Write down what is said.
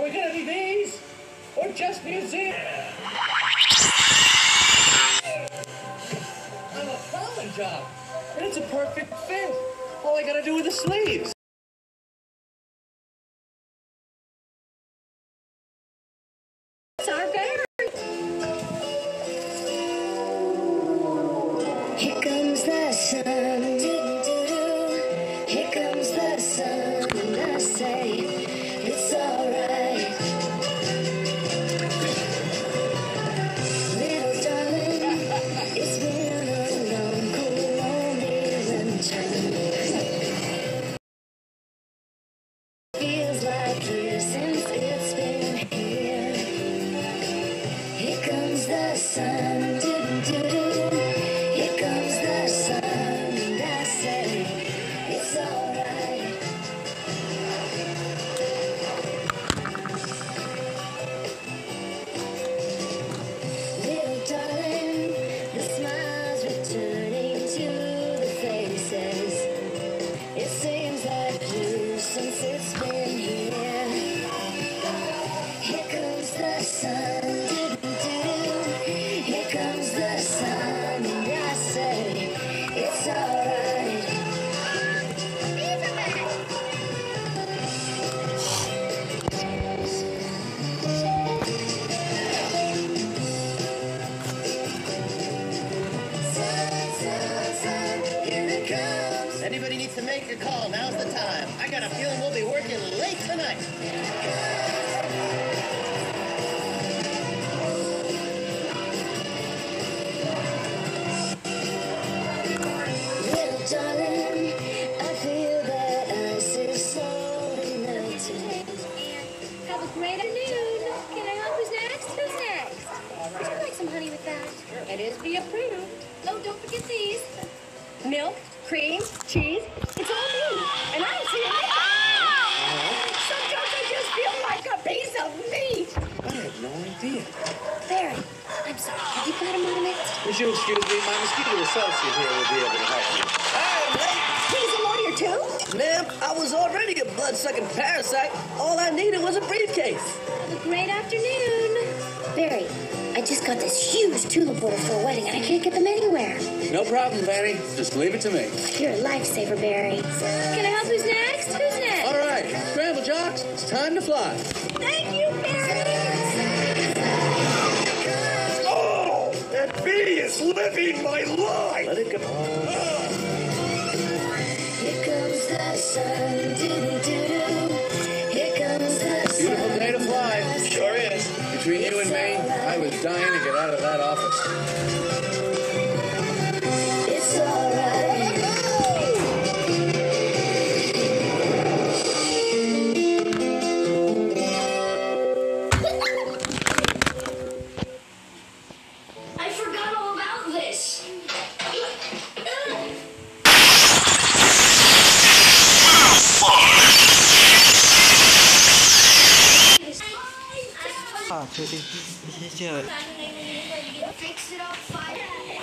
Are we gonna need these? Or just museum? I'm a plowing job, and it's a perfect fit. All I gotta do with the sleeves. Comes Anybody needs to make a call, now's the time. I got a feeling we'll be working late tonight. Little darling, I feel that ice is slowly melting. Have a great afternoon. Can I help? Who's next? Who's next? Would like some honey with that? It is be approved. Oh, don't forget these. Milk, cream, cheese. It's all me. And I don't see it. Oh! Ah! Sometimes I just feel like a piece of meat. I had no idea. Barry, I'm sorry. Have you got a moment? Would you excuse me? My mosquito associate here will be able to help you. He's a lawyer too. Ma'am, I was already a blood-sucking parasite. All I needed was a briefcase. Have a great afternoon. Barry, I just got this huge tulip order for a wedding and I can't get them anywhere. No problem, Barry. Just leave it to me. You're a lifesaver, Barry. Can I help? Who's next? Who's next? All right, Scramble Jocks, it's time to fly. Thank you, Barry. Oh, that bee is living my life. Let it go. Here comes the sun. Was dying to get out of that office. Fix it up, five.